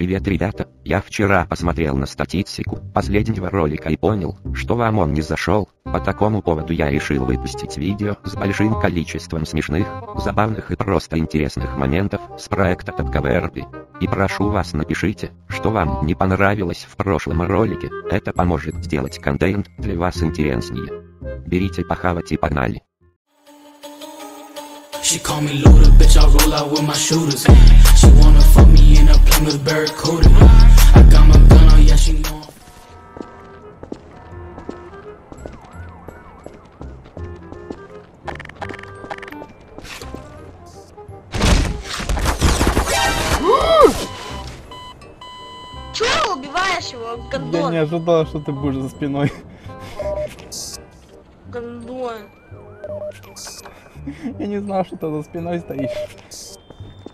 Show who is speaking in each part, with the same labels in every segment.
Speaker 1: Привет, ребята, я вчера посмотрел на статистику последнего ролика и понял, что вам он не зашел. По такому поводу я решил выпустить видео с большим количеством смешных, забавных и просто интересных моментов с проекта ТКВРП. И прошу вас напишите, что вам не понравилось в прошлом ролике, это поможет сделать контент для вас интереснее. Берите похавать и погнали. She call me Luda, bitch, I roll out with my shooters. She wanna fuck me
Speaker 2: убиваешь его, гондон?
Speaker 3: Я не ожидал, что ты будешь за спиной.
Speaker 2: Гондон.
Speaker 3: Я не знал, что ты за спиной стоишь.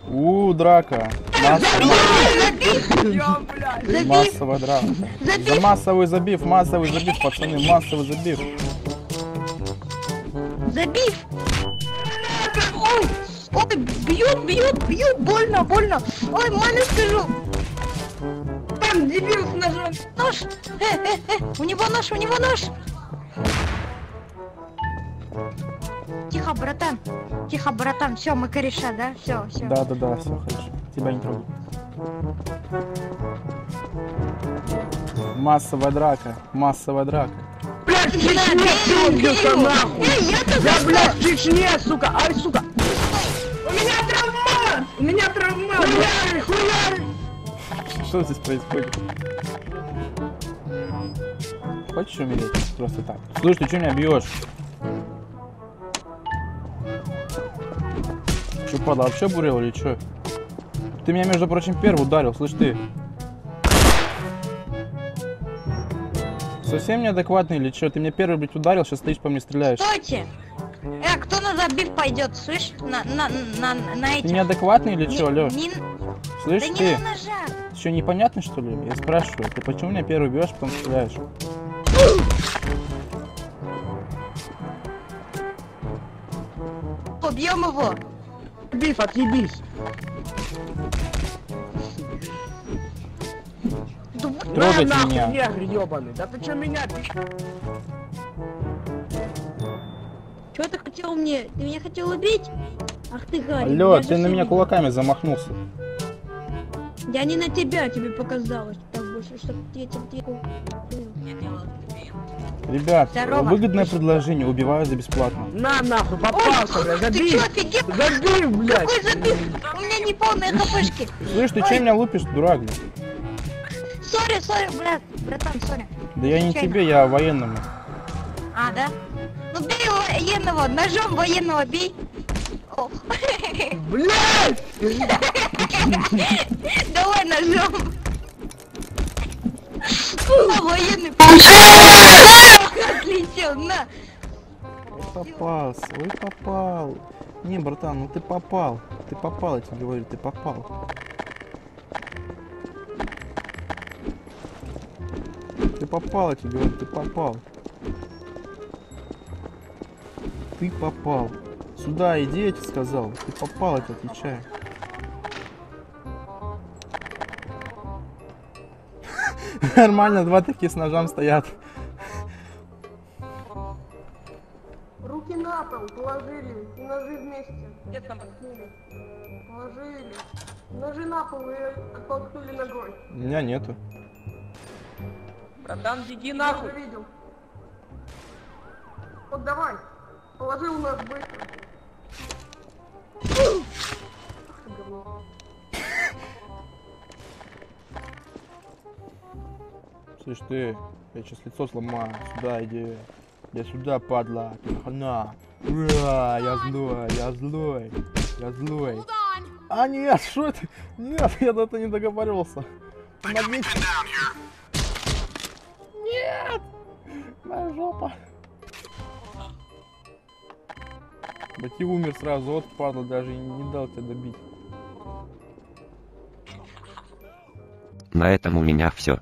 Speaker 3: У, драка. Массовая,
Speaker 2: Забив,
Speaker 3: массовая драка. За массовый забив, массовый забив, пацаны, массовый забив.
Speaker 2: забив. Ой, ой, бьют, бьют, бьют, больно, больно. Ой, маме скажу. Там дебил с ножом. Нож. Э, э, э, у него нож, у него нож. Тихо, братан. Тихо, братан. Все, мы кореша, да? Все, все.
Speaker 3: Да, да, да, все хорошо. Тебя не трогай. Массовая драка, массовая драка.
Speaker 4: Блядь, в Чечне трубился нахуй!
Speaker 2: Эй,
Speaker 4: Я,
Speaker 2: за
Speaker 4: блядь, в Чечне, сука! Ай, сука! У меня травма! У меня травма! Хуяры, хуяры!
Speaker 3: Что здесь происходит? Хочешь умереть? Просто так. Слушай, ты что меня бьешь? Че, падла, вообще бурел или что? Ты меня, между прочим, первый ударил, слышь ты. Совсем неадекватный или что? Ты меня первый, блядь, ударил, сейчас стоишь по мне стреляешь.
Speaker 2: Стойте! Э, кто на забив пойдет, слышь? На, на, на, на
Speaker 3: Ты
Speaker 2: эти...
Speaker 3: неадекватный или
Speaker 2: Не-
Speaker 3: что, Лёш?
Speaker 2: не-
Speaker 3: Слышь
Speaker 2: Да не
Speaker 3: ты,
Speaker 2: ножах.
Speaker 3: что непонятно что ли? Я спрашиваю, ты почему меня первый бьешь, потом стреляешь?
Speaker 2: Убьем его.
Speaker 4: Биф, отъебись!
Speaker 2: Да вот
Speaker 4: На нахуй,
Speaker 3: меня.
Speaker 4: негр ебаный! Да ты чё меня
Speaker 2: Чего ты хотел мне? Ты меня хотел убить? Ах ты гадин.
Speaker 3: Алло, ты на меня
Speaker 2: видел.
Speaker 3: кулаками замахнулся.
Speaker 2: Я не на тебя, тебе показалось. Больше, чтобы.
Speaker 3: Ребят,
Speaker 2: Здорово.
Speaker 3: выгодное предложение, убиваю за бесплатно.
Speaker 4: На нахуй, попался, блядь,
Speaker 2: ты
Speaker 4: забей!
Speaker 2: чё, офигел?
Speaker 4: Забей, блядь!
Speaker 2: Какой забив? У меня не полные хпшки.
Speaker 3: Слышь, ты че меня лупишь, дурак? блин?
Speaker 2: Sorry, sorry, брат. Братан, sorry.
Speaker 3: Да я не тебе, я военному.
Speaker 2: А, да? Ну бей военного, ножом военного бей.
Speaker 4: Блядь!
Speaker 2: Давай ножом. Военный. Отлетел, на.
Speaker 3: Ой, попался, ой, попал. Не, братан, ну ты попал. Ты попал, я тебе говорю, ты попал. Ты попал, я тебе говорю, ты попал. Ты попал. Сюда иди, я тебе сказал. Ты попал, я тебе отвечаю. Нормально, два такие с ножом стоят.
Speaker 5: Руки на пол положили и ножи вместе. Где там Положили. Ножи на пол и оттолкнули ногой.
Speaker 3: У меня нету.
Speaker 4: Братан, беги
Speaker 5: Я
Speaker 4: нахуй!
Speaker 5: уже видел. Вот давай. Положил нас быстро.
Speaker 3: Слышь ты, я сейчас лицо сломаю. Сюда иди. Я сюда, падла. Ты хана. Ура, я злой, я злой. Я злой. А нет, что это? Нет, я до этого не договаривался. Помогите. Нет! Моя жопа. Бати умер сразу, вот падла, даже и не дал тебя добить.
Speaker 1: На этом у меня все.